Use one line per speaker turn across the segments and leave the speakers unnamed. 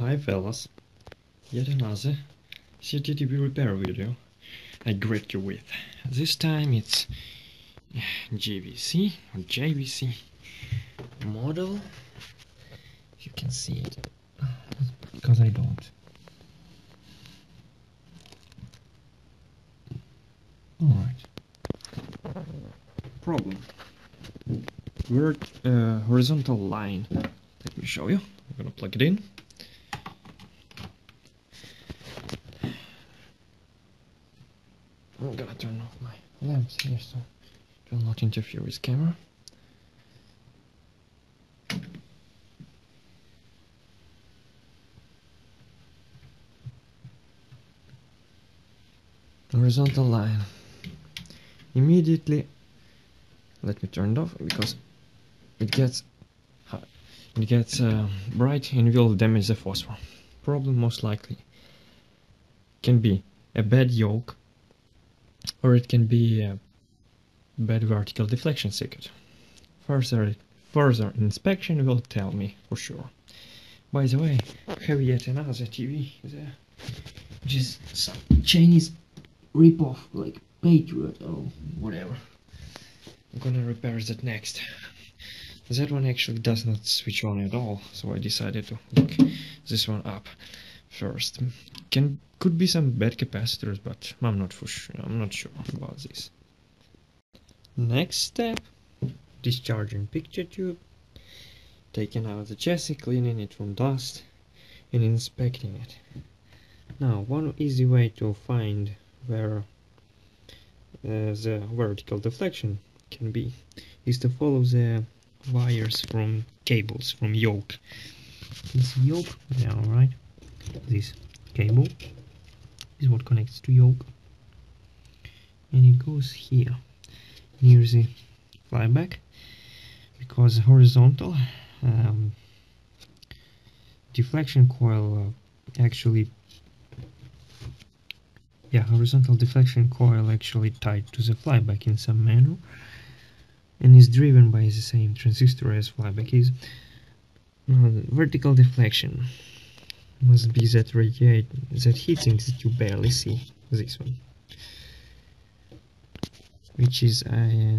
Hi fellas, yet another CRT TV repair video I greet you with. This time it's JVC or JVC model. if You can see it because I don't. Alright. Problem. Word, uh, horizontal line. Let me show you. I'm gonna plug it in. I'm gonna turn off my lamps here so it will not interfere with camera. Horizontal line. Immediately, let me turn it off because it gets it gets uh, bright and will damage the phosphor. Problem most likely can be a bad yoke or it can be a bad vertical deflection circuit. Further, further inspection will tell me for sure. By the way, I have yet another TV there, which is some Chinese ripoff like Patriot or whatever. I'm gonna repair that next. That one actually does not switch on at all, so I decided to hook this one up first. Can could be some bad capacitors, but I'm not for sure. I'm not sure about this. Next step: discharging picture tube, taking out the chassis, cleaning it from dust, and inspecting it. Now, one easy way to find where uh, the vertical deflection can be is to follow the wires from cables from yoke. This yoke, yeah, alright. This cable is what connects to yoke, and it goes here near the flyback because horizontal um, deflection coil uh, actually yeah horizontal deflection coil actually tied to the flyback in some manner and is driven by the same transistor as flyback is. Uh, vertical deflection must be that radiate that heating that you barely see this one which is a uh,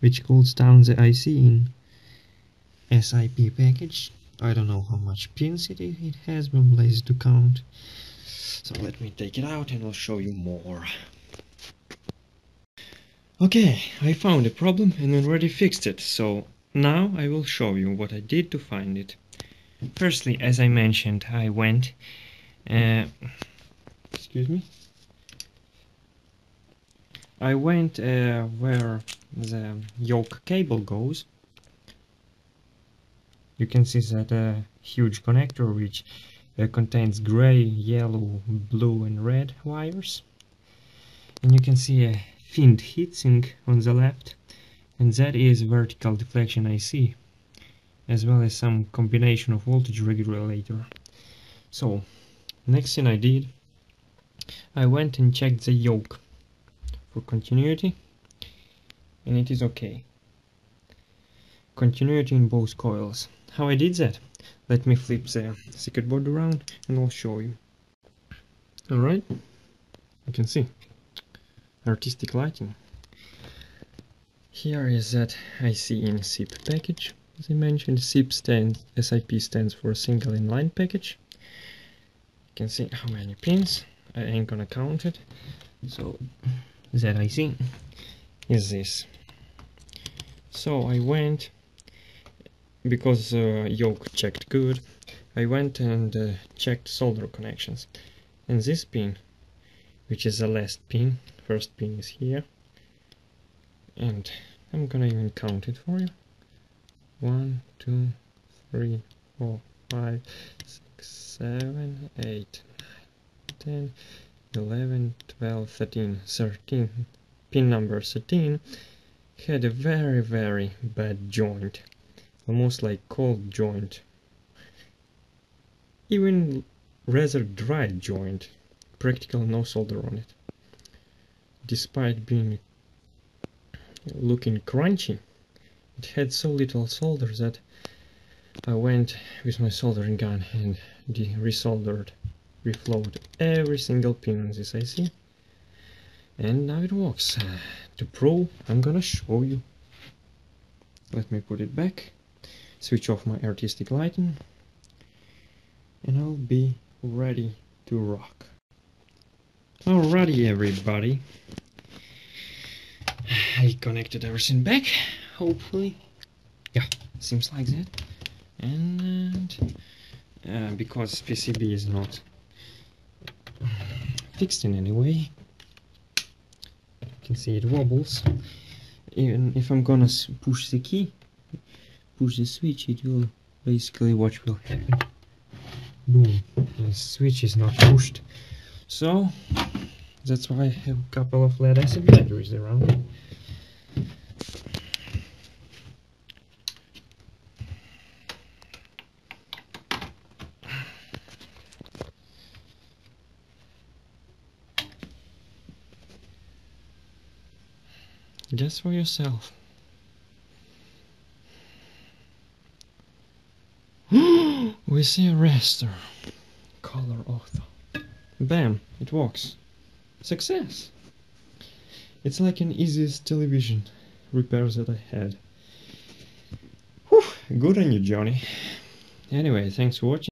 which cools down the IC in SIP package I don't know how much pins it, it has but to count so let me take it out and I'll show you more. Okay, I found a problem and already fixed it, so now I will show you what I did to find it. Firstly, as I mentioned, I went... Uh, excuse me? I went uh, where the yoke cable goes. You can see that a huge connector which uh, contains gray, yellow, blue and red wires. And you can see a finned heatsink on the left and that is vertical deflection IC as well as some combination of voltage regulator. So next thing I did I went and checked the yoke for continuity and it is okay. Continuity in both coils. How I did that? Let me flip the circuit board around and I'll show you. Alright, you can see artistic lighting. Here is that IC in SIP package. As I mentioned, SIP stands, SIP stands for single inline package. You can see how many pins. I ain't gonna count it. So that IC is this. So I went because uh, yoke checked good I went and uh, checked solder connections and this pin which is the last pin first pin is here and I'm gonna even count it for you one two three four five six seven eight nine ten eleven twelve thirteen thirteen pin number 13 had a very very bad joint almost like cold joint. Even rather dry joint, practical no solder on it. Despite being looking crunchy, it had so little solder that I went with my soldering gun and de resoldered, reflowed every single pin on this IC. And now it works. To prove, I'm gonna show you. Let me put it back, switch off my artistic lighting, and I'll be ready to rock. Alrighty everybody. I connected everything back, hopefully. Yeah, seems like that. And uh, because PCB is not fixed in any way, you can see it wobbles. Even if I'm gonna push the key, push the switch, it will basically watch will happen. Boom, the switch is not pushed. So that's why I have a couple of lead acid batteries around. Just for yourself. we see a raster. Color author. Bam, it works. Success! It's like an easiest television repairs that I had. Whew, good on you, Johnny. Anyway, thanks for watching.